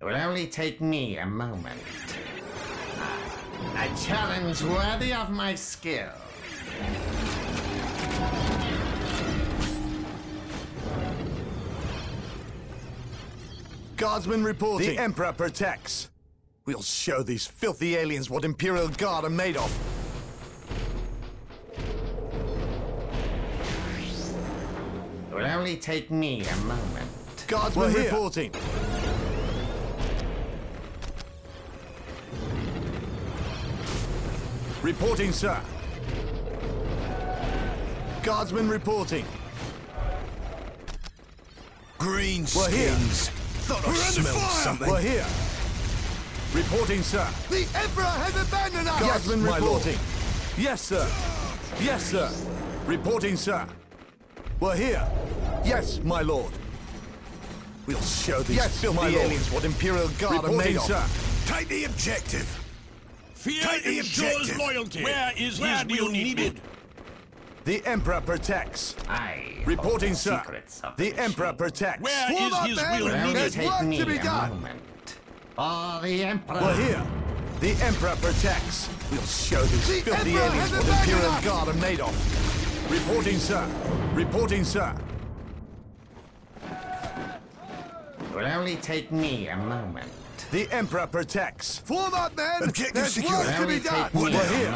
will only take me a moment. A challenge worthy of my skill. Guardsman reporting. The Emperor protects. We'll show these filthy aliens what Imperial Guard are made of. It will only take me a moment. Guardsman reporting. Reporting, sir. Guardsman reporting. Green We're here. Thought I We're under smelled fire. something. We're here. Reporting, sir. The Emperor has abandoned us! Guardsman my lord. reporting. Yes, sir. Yes, sir. Reporting, sir. We're here. Yes, my lord. We'll show these Yes, filthy aliens what Imperial Guard are Reporting, made of. sir. Take the objective. Fear Take the ensures objective. loyalty. Where is Where his do will need needed? The Emperor protects. I Reporting, the sir. secrets of The the Emperor machine. protects. Where Form is up, his men. will Will only There's take work me to be a done. moment. For the Emperor. We're here. The Emperor protects. We'll show these The filthy Emperor aliens what abandoned Imperial. Guard are made of. Reporting, sir. Reporting, sir. It will only take me a moment. The Emperor protects. Form up, men! Objective There's secured. work It to be done! We're a here.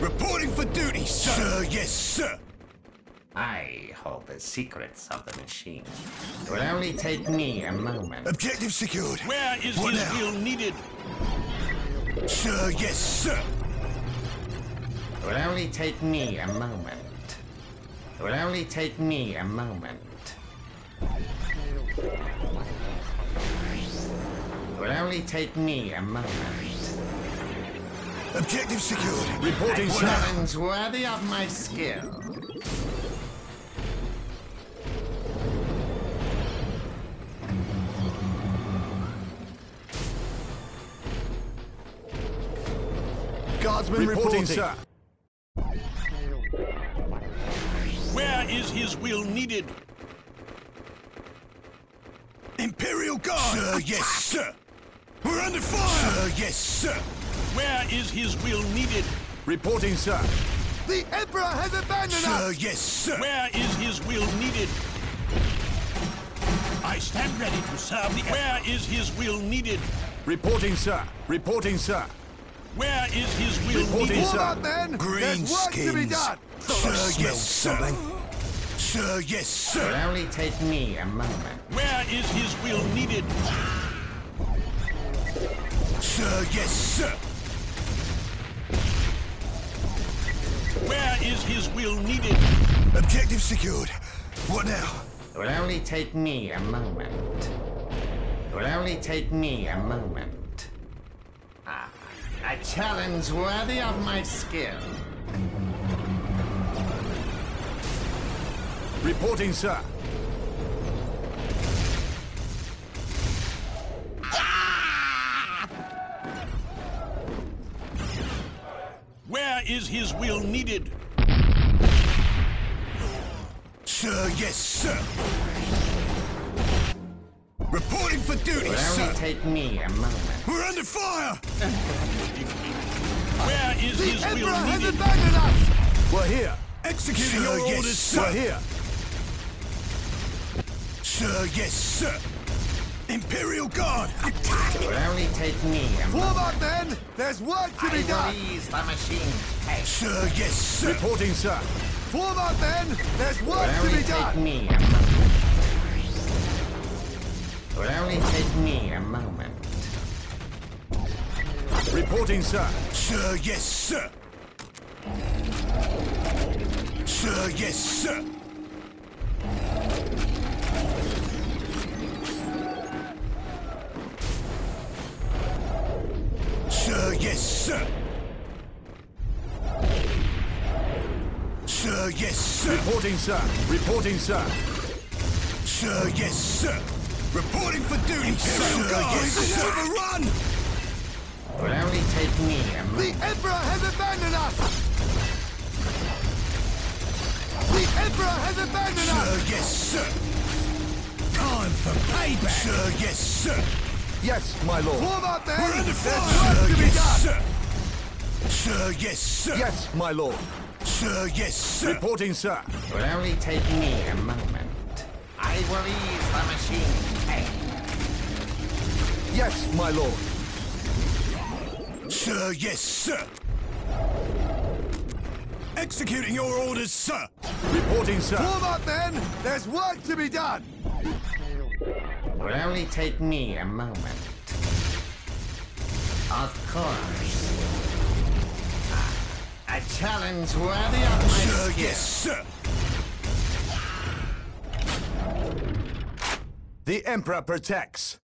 Reporting for duty, sir. Sir, yes, sir. I hold the secrets of the machine. It will only take me a moment. Objective secured. Where is What his now? will needed? Sir, yes, sir. It will only take me a moment. It will only take me a moment. It will only take me a moment. Objective secured. Reporting, A sir. challenge worthy of my skill. Guardsman Reporting, reporting, sir. His will needed? Imperial Guard. Sir, yes, sir. We're under fire. Sir, yes, sir. Where is his will needed? Reporting, sir. The Emperor has abandoned Sir, us! yes, sir. Where is his will needed? I stand ready to serve the. Emperor. Where is his will needed? Reporting, sir. Reporting, sir. Where is his will Reporting, needed? Form sir. up, men! Green There's work to be done! Thought I smelled something. Sir, yes, sir. It will sir. only take me a moment. Where is his will needed? Sir, yes, sir. Where is his will needed? Objective secured. What now? It will only take me a moment. It will only take me a moment. Ah, a challenge worthy of my skill. Reporting, sir. Where is his will needed? Sir, yes, sir. Reporting for duty, It will sir. take me a moment. We're under fire. Where is The his Emperor will has abandoned us! We're here. Executing Sir, your orders, sir. sir. We're here. Sir, yes, sir. Imperial Guard, attack! It will only take me a Form moment. up, men! There's work to I be done! will ease the machine pace. Sir, yes, sir. Reporting, sir. Form up, men! There's work will to be take done! me a moment. It will only take me a moment. Reporting, sir. Sir, yes, sir. Sir, yes, sir. Sir, sir. Sir, yes, sir. Reporting, sir. Reporting, sir. Sir, yes, sir. Reporting for duty, sir. Sir, yes, sir. Overrun! Will only take me a The. Emperor has abandoned us! The Emperor has abandoned Sir, us! Sir, yes, sir. Time for payback. Sir, yes, sir. Yes, my lord. Form up then! We're under There's work Sir, to be yes, done! sir. Sir, yes, sir. Yes, my lord. Sir, yes, sir. Reporting, sir. It will only take me a moment. I will ease the machine's pain. Yes, my lord. Sir, yes, sir. Executing your orders, sir. Reporting, sir. Form up then! There's work to be done! It will only take me a moment. Of course. A challenge worthy of my Sir, skill. yes, sir. The Emperor protects.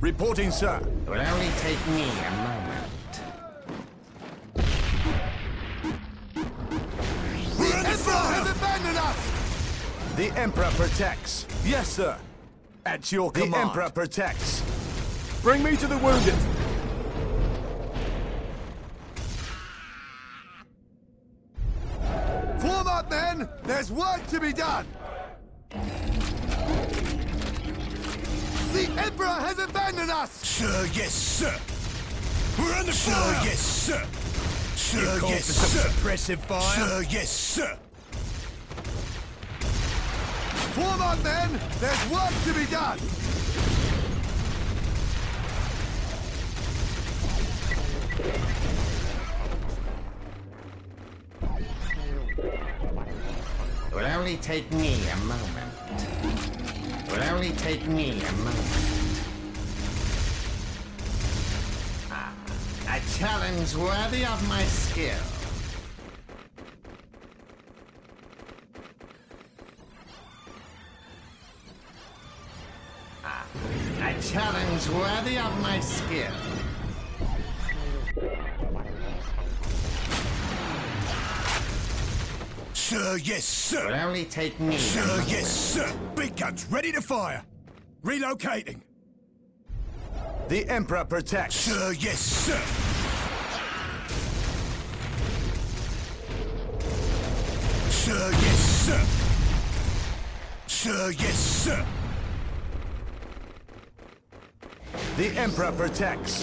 Reporting, sir. It will only take me a moment. The Emperor has abandoned us! The Emperor protects. Yes, sir. At your command. The Emperor protects. Bring me to the wounded. There's work to be done! The Emperor has abandoned us! Sir, yes, sir. We're under sir, fire. yes, sir. Sir, yes, for some sir. suppressive fire? Sir, yes, sir. Form up then! There's work to be done! It will only take me a moment. It will only take me a moment. Ah, a challenge worthy of my skill. Ah, a challenge worthy of my skill. Sir, yes, It will sir. only take me Sir, moment. yes, sir. Big guns ready to fire. Relocating. The Emperor protects. Sir, yes, sir. Sir, yes, sir. Sir, yes, sir. The Emperor protects.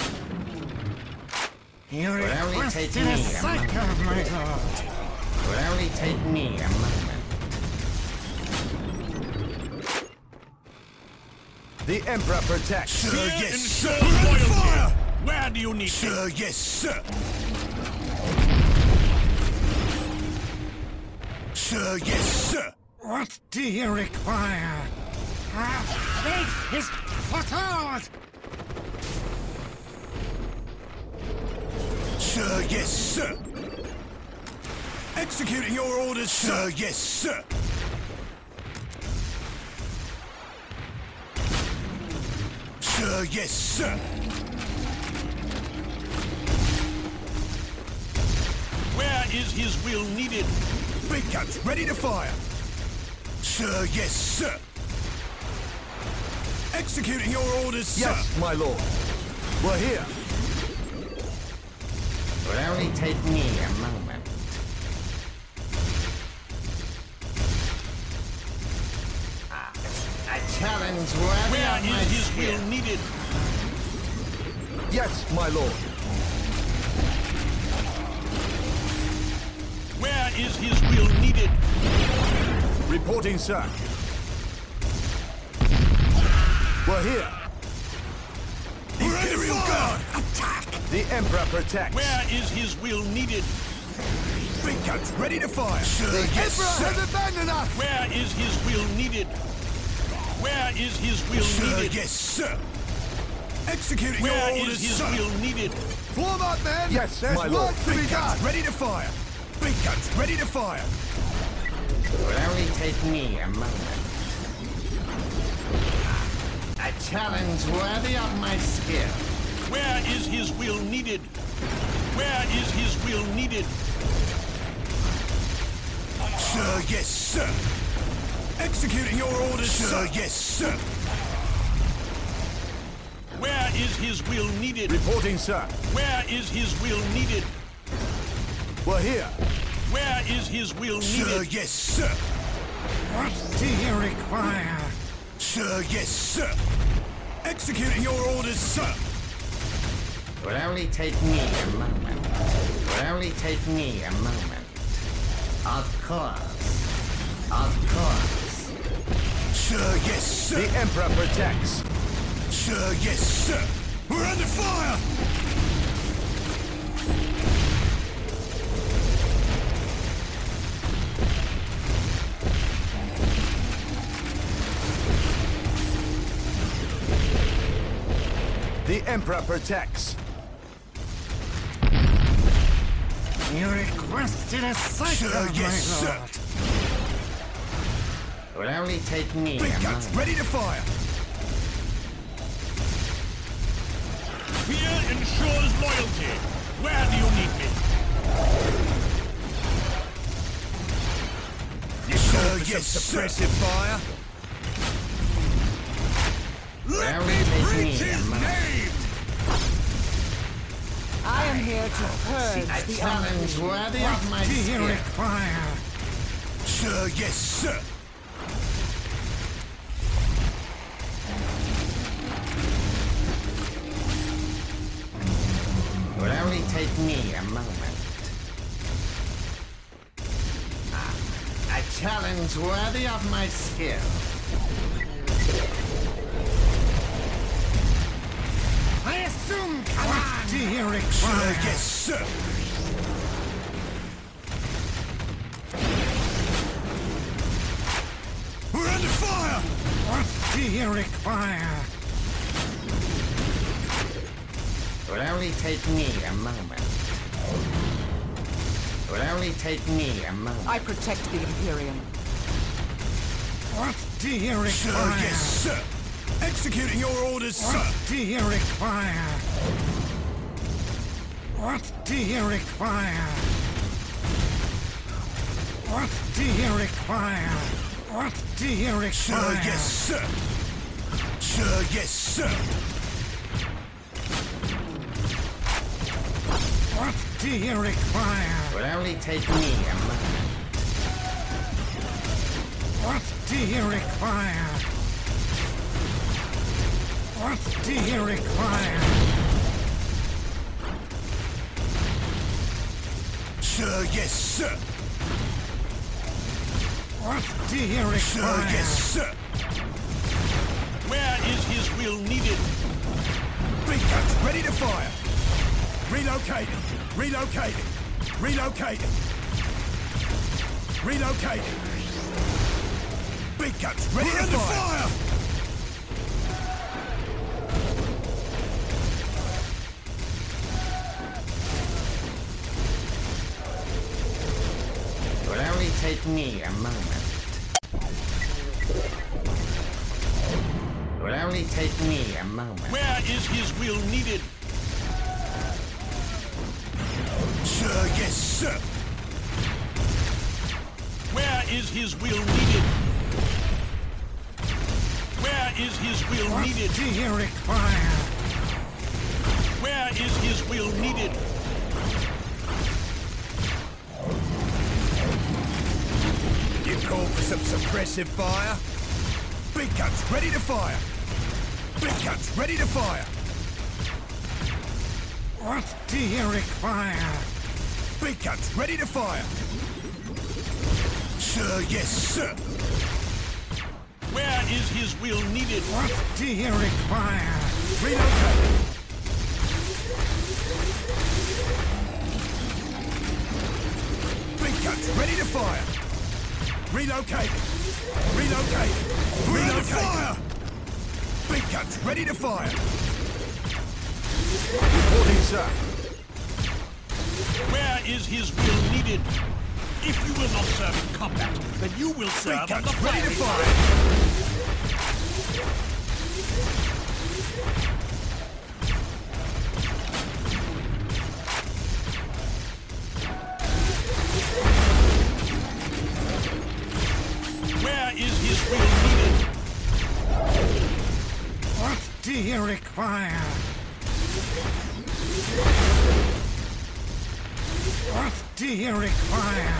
It will only take me a moment. It will only take me a moment. The Emperor protects. Sir, Fear yes, and sir. show We're loyalty. fire. Where do you need me? Sir, yes, sir. Sir, yes, sir. What do you require? Our faith is fulfilled! Sir, yes, sir. Executing your orders, sir. Yes, sir. Sir, yes, sir. Where is his will needed? Big guns ready to fire. Sir, yes, sir. Executing your orders, sir. Yes, my lord. We're here. It will only take me a moment. Challenge worthy Where my his will needed? Yes, my lord. Where is his will needed? Reporting, sir. We're here. Imperial Guard, attack! The Emperor protects. Where is his will needed? Big guns ready to fire. Sir, The yes, Emperor sir. has abandoned us! Where is his will needed? Where is his will Sir, needed? yes, sir. Executing Where your is orders, his sir. will needed? Form up then! Yes, There's my work lord. to be Big done! guns ready to fire. Big guns ready to fire. It will only take me a moment. A challenge worthy of my skill. Where is his will needed? Where is his will needed? Sir, yes, sir. Executing your orders, sir. Yes, sir. Where is his will needed? Reporting, sir. Where is his will needed? We're here. Where is his will Sir, needed? Sir, yes, sir. What do you require? Sir, yes, sir. Executing your orders, sir. It will only take me a moment. It will only take me a moment. Of course. Of course. Sir, yes, sir. The Emperor protects. Sir, yes, sir. We're under fire! The Emperor protects. You requested a psyker, Sir, yes, my sir. Lord. It will only take me Big a guns moment. ready to fire! Fear ensures loyalty. Where do you need me? Sir, yes, sir. Suppressive fire. Let me preach his name! I am here to purge A the challenge worthy of my Do you skill. Sir, yes, sir. Take me a moment. Ah, a challenge worthy of my skill. I assume command. Sir, require? yes, sir. We're under fire! What do take me a moment. It will only take me a moment. I protect the Imperium. What do you require? Sir, yes, sir. Executing your orders, sir. What do you require? What do you require? What do you require? What do you require? Sir, yes, sir. Sir, yes, sir. What do you require? It will only take me a moment. What do you require? What do you require? Sir, yes, sir. What do you require? Sir, yes, sir. Where is his will needed? Big guns ready to fire. Relocating. Relocating. Relocating. Relocating. Big guns ready We're to under fire. It will only take me a moment. It will only take me a moment. Where is his will needed? Where is his will needed? Where is his will What needed? do you require? Where is his will needed? You call for some suppressive fire? Big guns ready to fire. Big guns ready to fire. What do you require? Big guns ready to fire. Sir, yes, sir. Where is his will needed? What do you require? Relocating. Big guns ready to fire. Relocating. We're under fire. Big guns ready to fire. Reporting, sir. Where is his will needed? If you will not serve in combat, then you will serve on the ready to fire. Where is his will needed? What do you require? What do you require?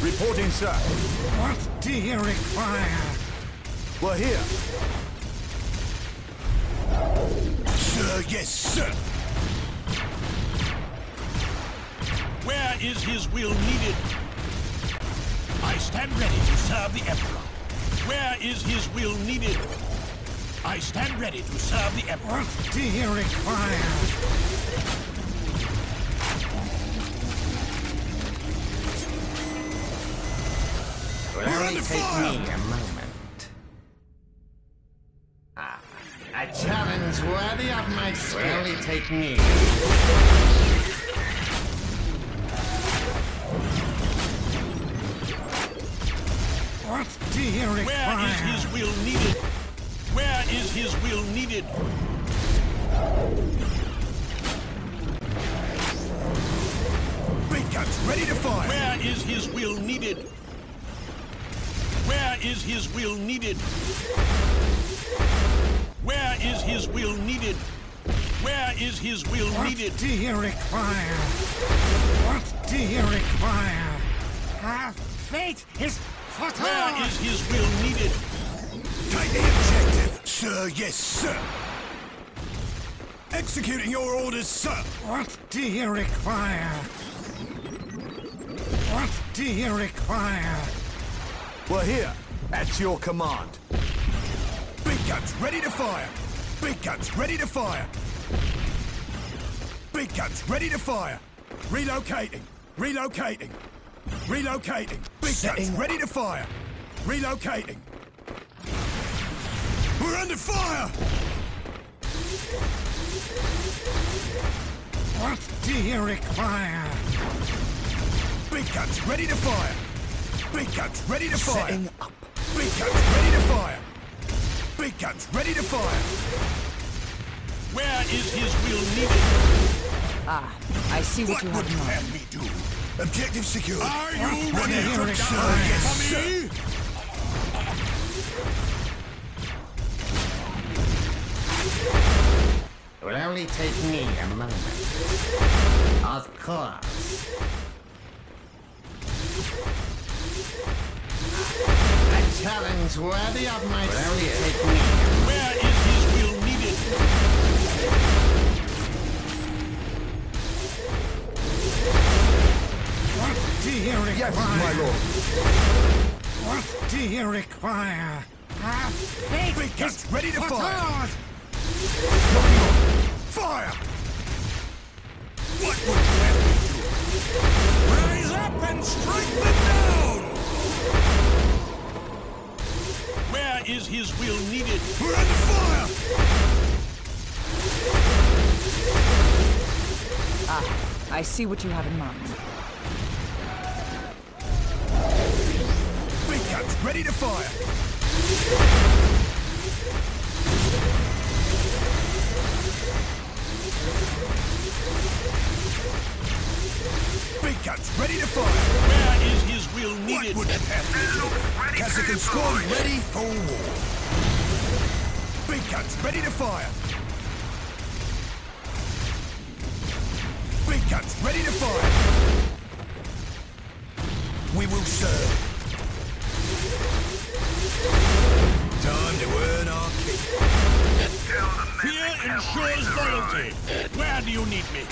Reporting, sir. What do you require? We're here. Sir, yes, sir. Where is his will needed? I stand ready to serve the Emperor. Where is his will needed? I stand ready to serve the Emperor. What do you require? Will We're only take fire! me a moment. Ah, a challenge worthy of my skill. Will only take me. Needed? Where is his will needed? Where is his will What needed? do you require? What do you require? Our fate is Where foretold! is his will needed? Take the objective. Sir, yes, sir. Executing your orders, sir. What do you require? What do you require? We're here. At your command. Big guns ready to fire. Big guns ready to fire. Big guns ready to fire. Relocating. Relocating. Relocating. Big guns ready to fire. Relocating. We're under fire! What do you require? Big guns ready to fire. Big guns ready to fire. Setting up. Big guns ready to fire. Big guns ready to fire. Where is his will needed? Ah, I see what, What you would have you have me do? Objective secured. Are you What ready do you to require? die Yes, for me? Will only take me a moment. Of course. A challenge worthy of my Will only take me a moment. Where is his will needed? What do you require? Yes, my lord. What do you require? Our fate Big guns is ready to fire. foretold! On. Fire! See what you have in mind. Ready to fire. Fear ensures loyalty. Where do you need me?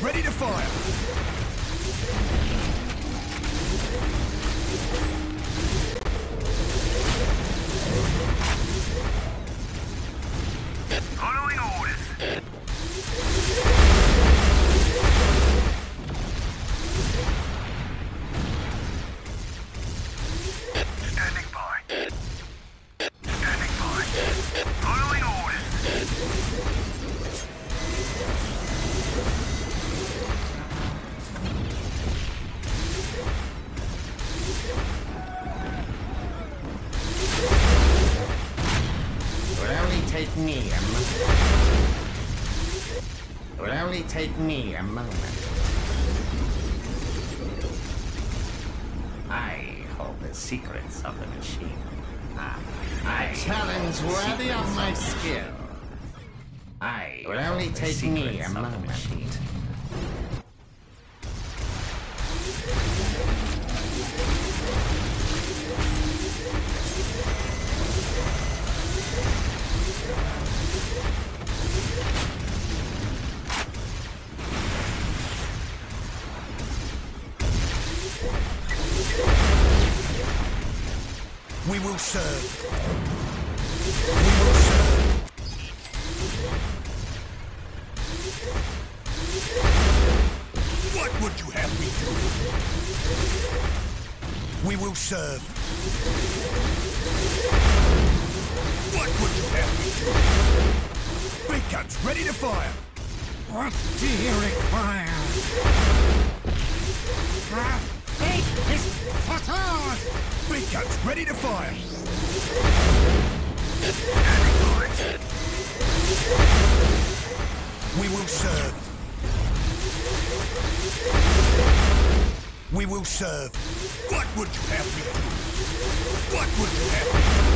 Ready to fire. It will only take me a moment. I hold the secrets of the machine. Ah, a challenge worthy of my skill. I it will only take me a moment. What would you have me do? Big guns ready to fire. What do you require? Our fate is foretold! Big guns ready to fire. We will serve. We will serve. What would you have me do? What would you have me do?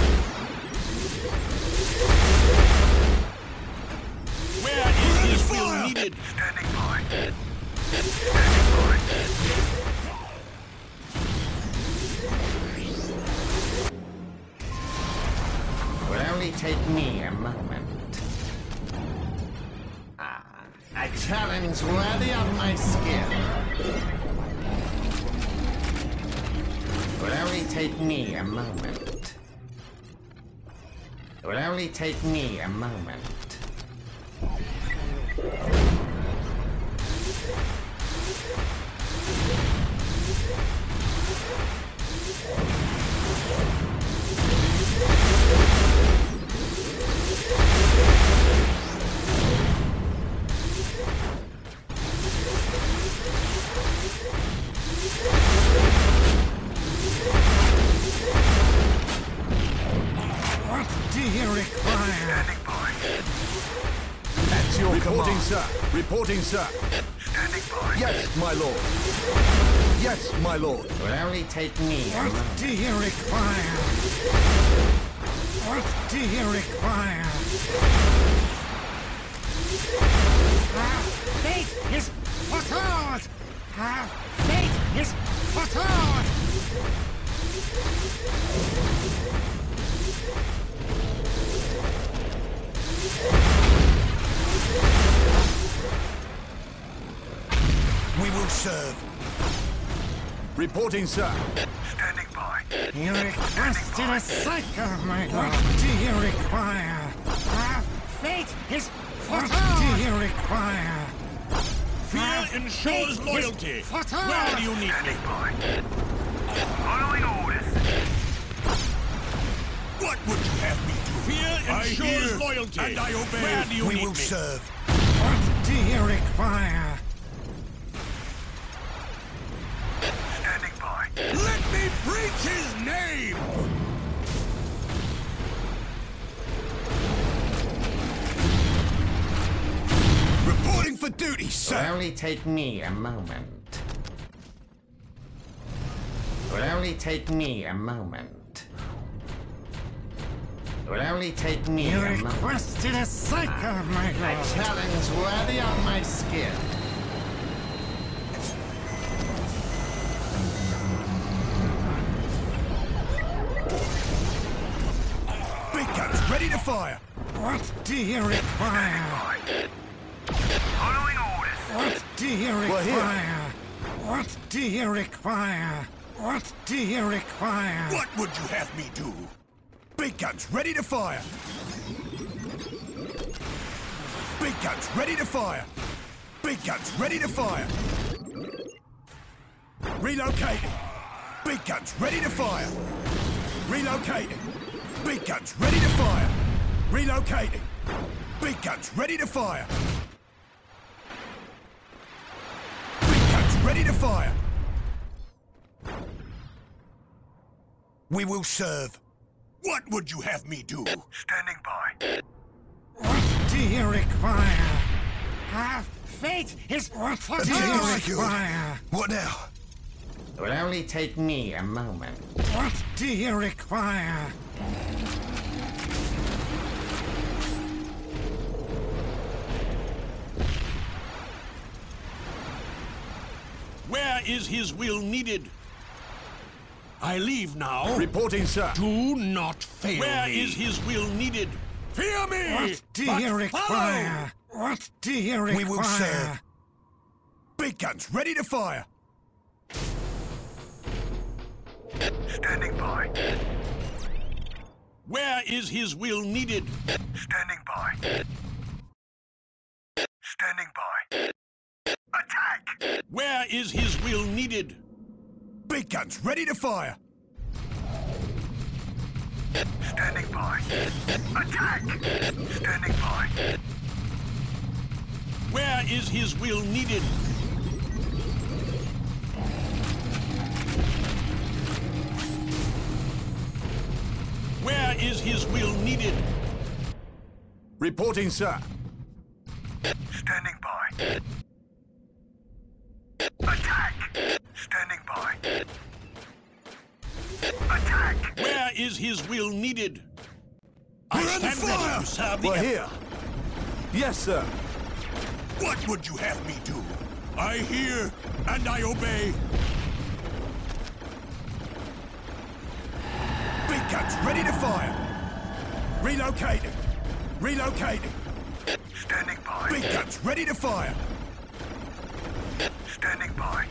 Where is his will needed? Standing by. Standing by. It will only take me a moment. Ah, a challenge worthy of my skill. It will only take me a moment. It will only take me a moment. Do you require? Standing by. That's your Reporting, command. sir. Reporting, sir. Standing by. Yes, my lord. Yes, my lord. It will only take me a What moment. do you require? What do you require? Our fate is foretold! Our fate is foretold! We will serve. Reporting, sir. Standing by. You requested a psyker, my lord. What do you require? Our fate is! What do you require? Fear ensures loyalty. Where do you need me? Following orders. What would you have me do? Fear I ensures hear loyalty. and I obey. Where do you we need will me? serve. What do you require? Standing by. Let me preach his name! Reporting for duty, sir! It will sir. only take me a moment. It will only take me a moment. It will only take me You a moment. requested a psyker, ah, my A challenge worthy of my skill. Big guns ready to fire. What do you require? Following orders. What do you require? What do you require? What do you require? What would you have me do? Big guns ready to fire. Big guns ready to fire. Big guns ready to fire. Relocating. Big guns ready to fire. Relocating. Big guns ready to fire. Relocating. Big guns ready to fire. Big guns ready to fire. We will serve. What would you have me do? Standing by. What do you require? Ah, fate is what do Objective you require? What now? It will only take me a moment. What do you require? Where is his will needed? I leave now. Reporting, sir. Do not fail Where me. is his will needed? Fear me! What do but you follow! require? What do you require? We will serve. Big guns ready to fire. Standing by. Where is his will needed? Standing by. Standing by. Attack! Where is his will needed? Big guns ready to fire. Standing by. Attack! Standing by. Where is his will needed? Where is his will needed? Reporting, sir. Standing by. Attack! Is his will needed? I We're under stand ready fire! to serve We're Emperor. here. Yes, sir. What would you have me do? I hear and I obey. Big guns ready to fire. Relocating. Relocating. Standing by. Big guns ready to fire. Standing by.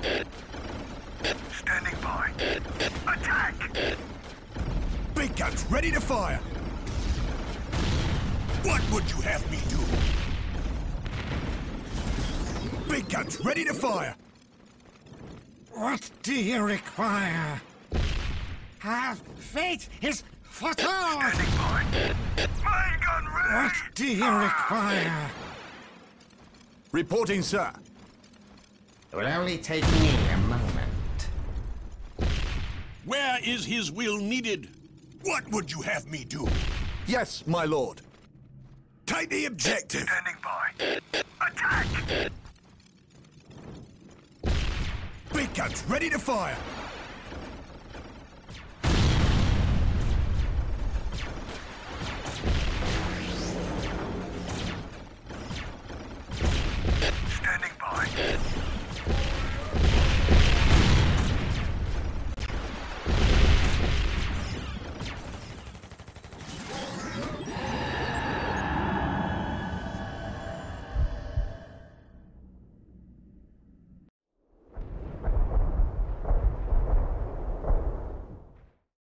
Standing by. Attack! Big guns ready to fire. What would you have me do? Big guns ready to fire. What do you require? Ah, fate is foretold! Standing by. Gun ready! What do you require? Reporting, sir. It will only take me a moment. Where is his will needed? What would you have me do? Yes, my lord. Take the objective. Standing by. Attack! guns ready to fire. Standing by.